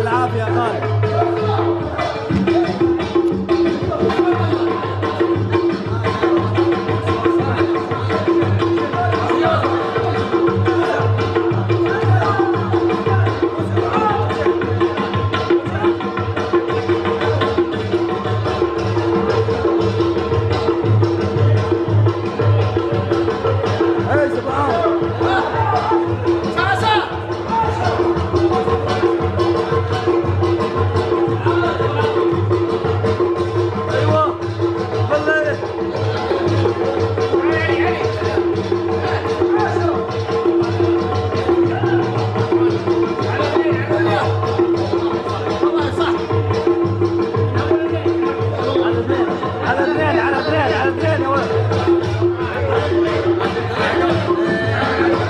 العافية خالد.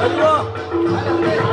أيوه.